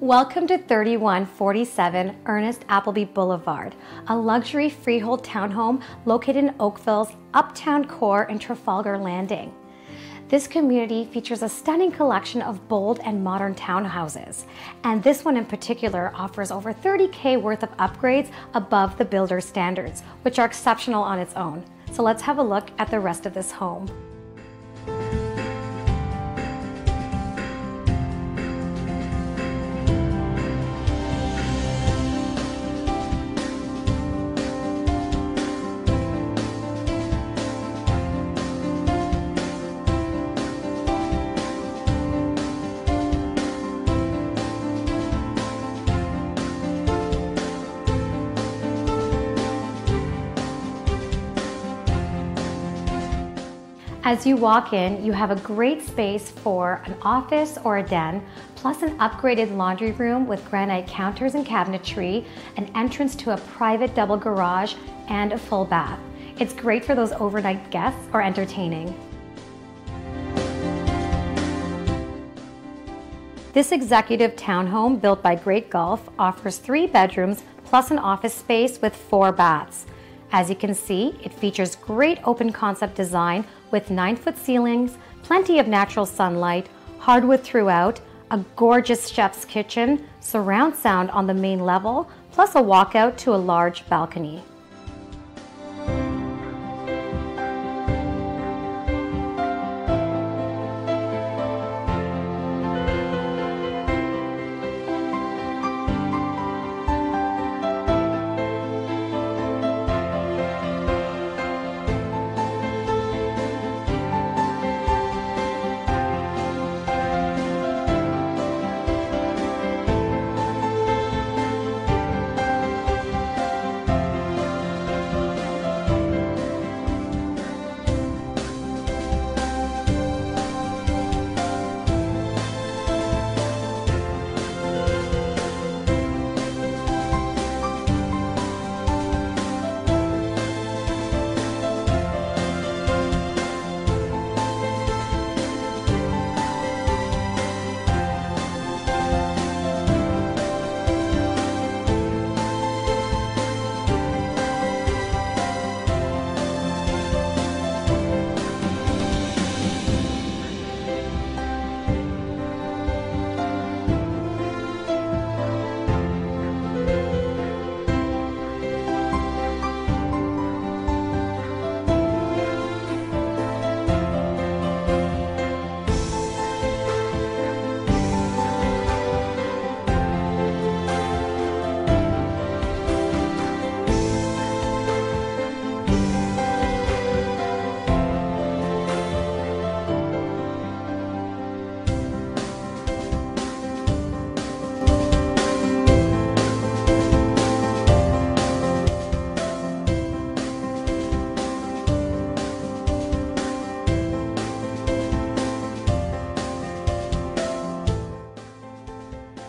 Welcome to 3147 Ernest Appelbe Boulevard, a luxury freehold townhome located in Oakville's uptown core in Trafalgar Landing. This community features a stunning collection of bold and modern townhouses, and this one in particular offers over 30K worth of upgrades above the builder standards, which are exceptional on its own. So let's have a look at the rest of this home. As you walk in, you have a great space for an office or a den, plus an upgraded laundry room with granite counters and cabinetry, an entrance to a private double garage, and a full bath. It's great for those overnight guests or entertaining. This executive townhome built by Great Gulf offers three bedrooms plus an office space with four baths. As you can see, it features great open concept design with 9-foot ceilings, plenty of natural sunlight, hardwood throughout, a gorgeous chef's kitchen, surround sound on the main level, plus a walkout to a large balcony.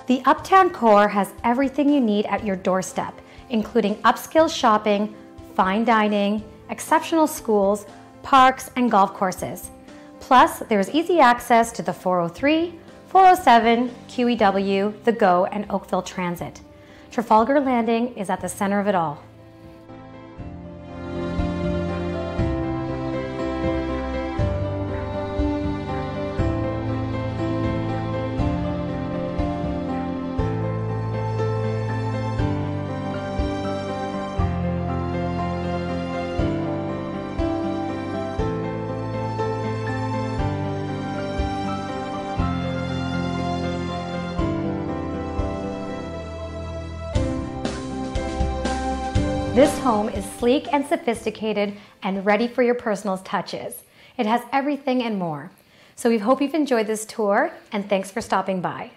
The Uptown Core has everything you need at your doorstep, including upscale shopping, fine dining, exceptional schools, parks, and golf courses. Plus, there's easy access to the 403, 407, QEW, the GO, and Oakville Transit. Trafalgar Landing is at the center of it all. This home is sleek and sophisticated and ready for your personal touches. It has everything and more. So we hope you've enjoyed this tour and thanks for stopping by.